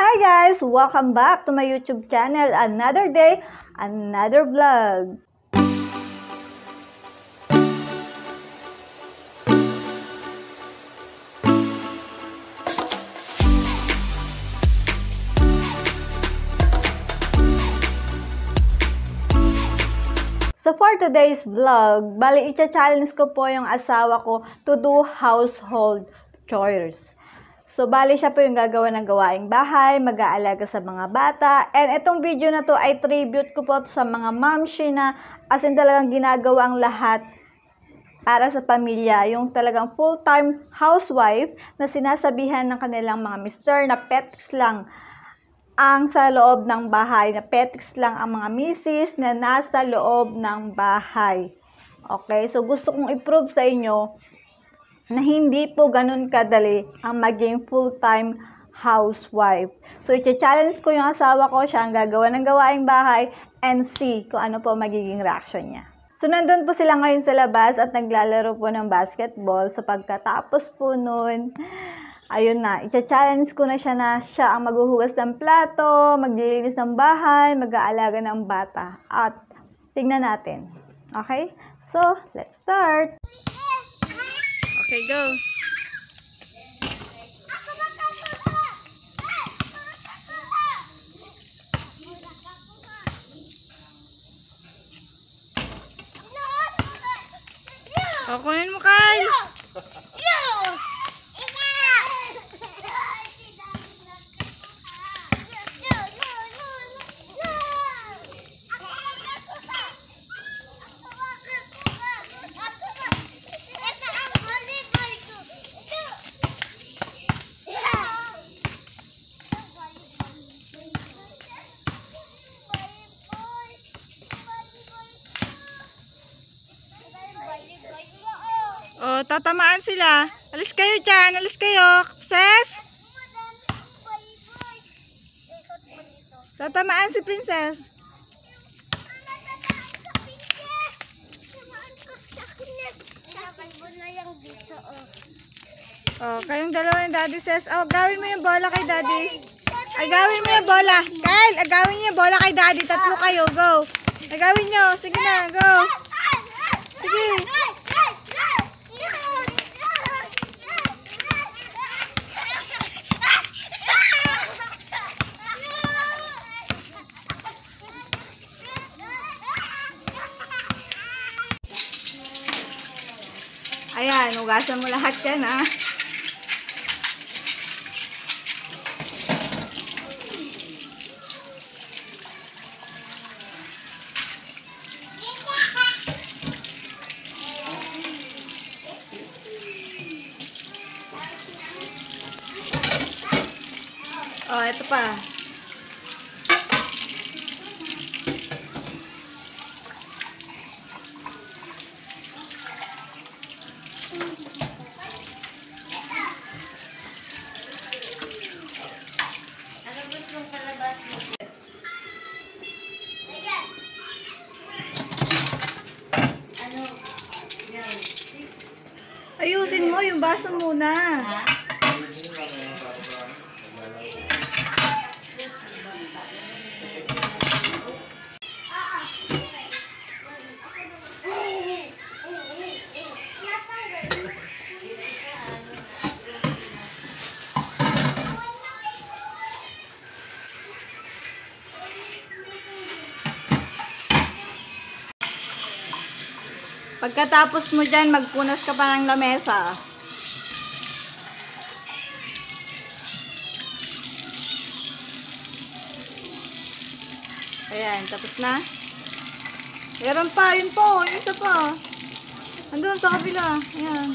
Hi guys! Welcome back to my YouTube channel. Another day, another vlog. So for today's vlog, bali i-challenge ko po yung asawa ko to do household chores. So bali siya po yung gagawa ng gawaing bahay, mag-aalaga sa mga bata. And itong video na to ay tribute ko po sa mga mamshi na as in talagang ginagawa ang lahat para sa pamilya, yung talagang full-time housewife na sinasabihan ng kanilang mga mister na pets lang ang sa loob ng bahay, na pets lang ang mga misis na nasa loob ng bahay. Okay, so gusto kong i-prove sa inyo na hindi po ganun kadali ang maging full-time housewife. So, i-challenge ko yung asawa ko, siya ang gagawa ng gawaing bahay and see kung ano po magiging reaction niya. So, nandun po sila ngayon sa labas at naglalaro po ng basketball. So, pagkatapos po nun, ayun na, i-challenge ko na siya na siya ang maghuhugas ng plato, maglilinis ng bahay, mag-aalaga ng bata. At tingnan natin. Okay? So, let's start! Okay, go! O, kunin mo, Kyle! O, tatamaan sila. Alis kayo dyan, alis kayo. Ses! Tatamaan si Princess. O, kayong dalawa ni Daddy Ses. O, gawin mo yung bola kay Daddy. Agawin mo yung bola. Kyle, agawin niyo yung bola kay Daddy. Tatlo kayo, go. Agawin niyo. Sige na, go. Sige. Ayan, ugasan mo lahat yan, ah. Oh, ito pa. Ayusin mo yung baso muna. Pagkatapos mo dyan, magpunas ka pa ng lamesa. Ayan, tapos na. Meron pa, yun po, isa pa. Andun sa kabila. Ayan.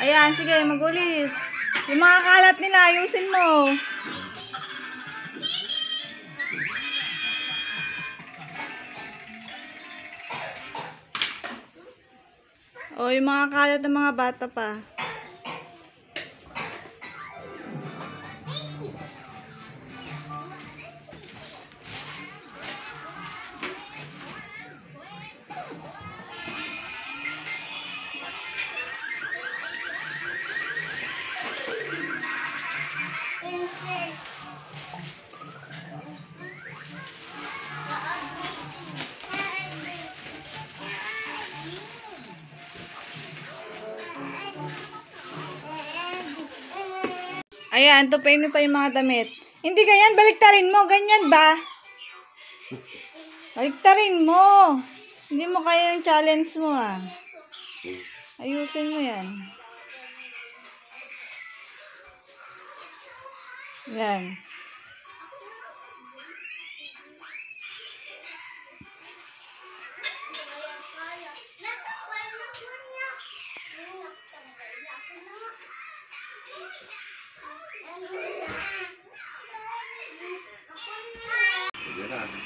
Ayan, sige, magulis. Yung mga kalat nila, ayusin mo. O, yung mga kalat ng mga bata pa. Ayan, tupain mo pa yung mga damit. Hindi ganyan, baliktarin mo. Ganyan ba? Baliktarin mo. Hindi mo kaya yung challenge mo ah. Ayusin mo yan. Yan.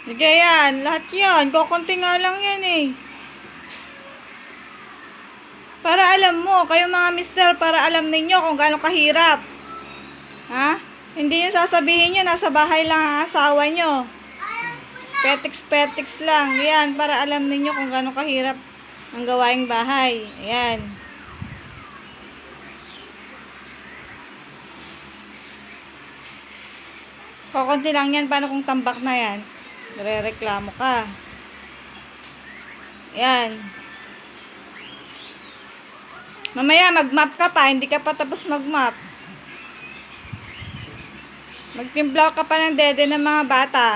Sige yan, lahat yan. Kukunti nga lang yan eh. Para alam mo, kayo mga mister, para alam ninyo kung gaano kahirap. Ha? Hindi nyo sasabihin nyo, nasa bahay lang ang asawa nyo. Petix-petix lang. Yan, para alam ninyo kung gaano kahirap ang gawaing bahay. Ayan. Kukunti lang yan. Paano kung tambak na yan? Nare-reklamo ka. Yan. Mamaya, mag-map ka pa. Hindi ka pa tapos mag-map. Magtimpla ka pa ng dede ng mga bata.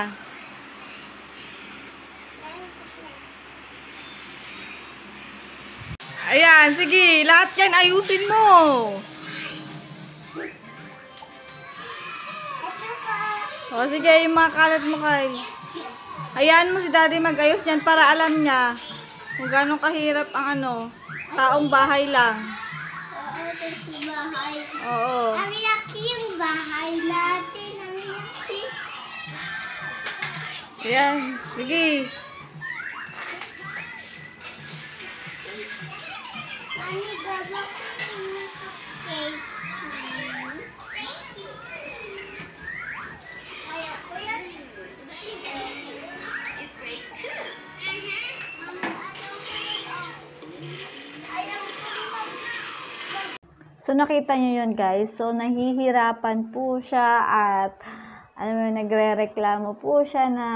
Ayan, sige. Lahat yan ayusin mo. O, sige, yung mga kalat mo kay. Hayaan mo si daddy mag-ayos yan para alam niya kung gano'ng kahirap ang ano, taong bahay lang. Oo, bahay. Oo. Ang laki yung bahay natin. Ang laki. Ayan, sige. Mami, gaba So, nakita nyo yun, guys. So, nahihirapan po siya at, alam mo, nagre-reklamo po siya na,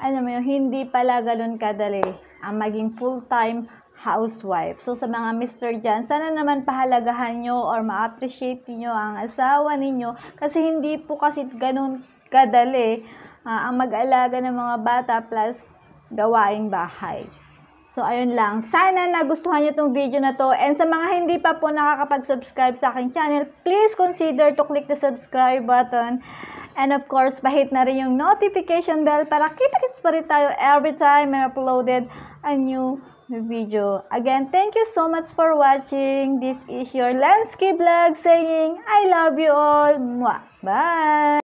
alam mo yun, hindi pala ganun kadali ang maging full-time housewife. So, sa mga mister dyan, sana naman pahalagahan nyo or ma-appreciate nyo ang asawa ninyo kasi hindi po kasi ganun kadali ah, ang mag-alaga ng mga bata plus gawaing bahay. So, ayun lang. Sana nagustuhan nyo itong video na to. And sa mga hindi pa po nakakapag-subscribe sa aking channel, please consider to click the subscribe button. And of course, pahit na rin yung notification bell para kita-kits pa rin tayo every time I uploaded a new video. Again, thank you so much for watching. This is your Lansky Vlog saying, I love you all. Mwah. Bye!